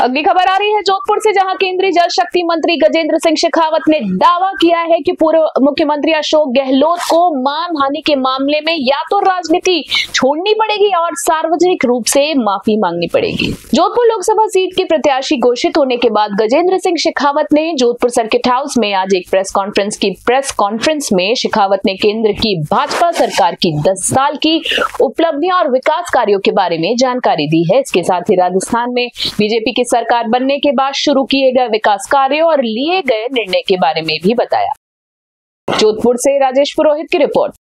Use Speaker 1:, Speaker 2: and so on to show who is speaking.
Speaker 1: अगली खबर आ रही है जोधपुर से, जहाँ केंद्रीय जल शक्ति मंत्री गजेंद्र सिंह शेखावत ने दावा किया है कि पूर्व मुख्यमंत्री अशोक गहलोत को मानहानि के मामले में या तो राजनीति छोड़नी पड़ेगी और सार्वजनिक रूप से माफ़ी मांगनी पड़ेगी। जोधपुर लोकसभा सीट के प्रत्याशी घोषित होने के बाद गजेंद्र सिंह शेखावत ने जोधपुर सर्किट हाउस में आज एक प्रेस कॉन्फ्रेंस की, प्रेस कॉन्फ्रेंस में शेखावत ने केंद्र की, भाजपा सरकार की दस साल की उपलब्धियाँ और विकास कार्यो के बारे में जानकारी दी है। इसके साथ ही राजस्थान में बीजेपी की सरकार बनने के बाद शुरू किए गए विकास कार्यों और लिए गए निर्णय के बारे में भी बताया। जोधपुर से राजेश पुरोहित की रिपोर्ट।